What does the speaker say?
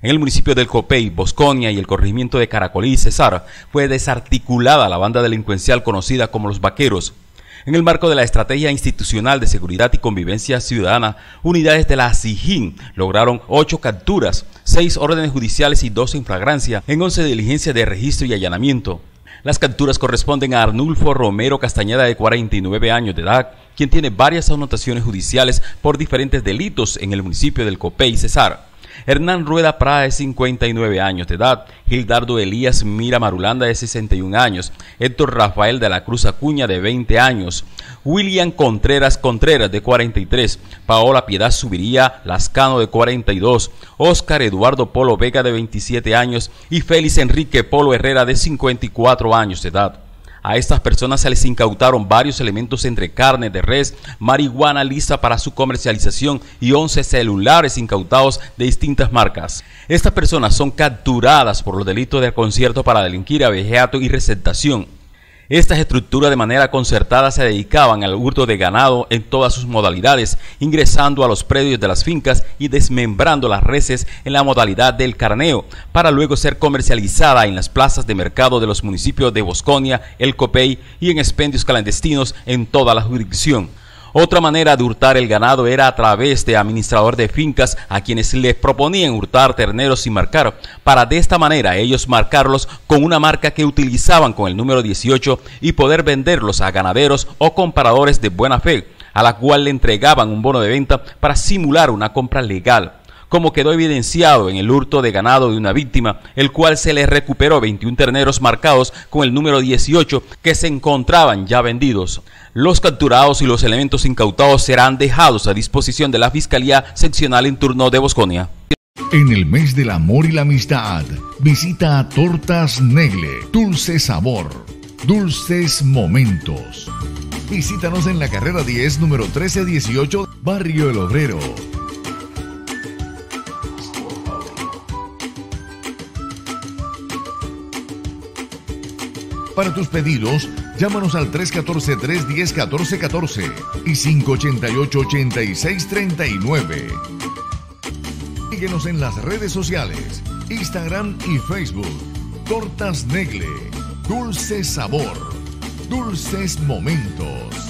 En el municipio del Copey, Bosconia y el corregimiento de Caracolí y Cesar fue desarticulada la banda delincuencial conocida como los Vaqueros. En el marco de la Estrategia Institucional de Seguridad y Convivencia Ciudadana, unidades de la SIGIN lograron ocho capturas, seis órdenes judiciales y dos en en once diligencias de registro y allanamiento. Las capturas corresponden a Arnulfo Romero Castañeda de 49 años de edad, quien tiene varias anotaciones judiciales por diferentes delitos en el municipio del Copey Cesar. Hernán Rueda Prada de 59 años de edad, Gildardo Elías Mira Marulanda de 61 años, Héctor Rafael de la Cruz Acuña de 20 años, William Contreras Contreras de 43, Paola Piedad Subiría Lascano de 42, Óscar Eduardo Polo Vega de 27 años. Y Félix Enrique Polo Herrera de 54 años de edad. A estas personas se les incautaron varios elementos entre carne de res, marihuana lista para su comercialización y 11 celulares incautados de distintas marcas. Estas personas son capturadas por los delitos de concierto para delinquir, abejeato y receptación estas estructuras de manera concertada se dedicaban al hurto de ganado en todas sus modalidades, ingresando a los predios de las fincas y desmembrando las reses en la modalidad del carneo, para luego ser comercializada en las plazas de mercado de los municipios de Bosconia, El Copey y en expendios clandestinos en toda la jurisdicción. Otra manera de hurtar el ganado era a través de administrador de fincas a quienes les proponían hurtar terneros sin marcar, para de esta manera ellos marcarlos con una marca que utilizaban con el número 18 y poder venderlos a ganaderos o compradores de buena fe, a la cual le entregaban un bono de venta para simular una compra legal como quedó evidenciado en el hurto de ganado de una víctima, el cual se le recuperó 21 terneros marcados con el número 18 que se encontraban ya vendidos. Los capturados y los elementos incautados serán dejados a disposición de la Fiscalía Seccional en turno de Bosconia. En el mes del amor y la amistad, visita Tortas Negle, dulce sabor, dulces momentos. Visítanos en la carrera 10, número 1318, Barrio El Obrero. Para tus pedidos, llámanos al 314-310-1414 y 588-8639. Síguenos en las redes sociales, Instagram y Facebook. Tortas Negle, dulce sabor, dulces momentos.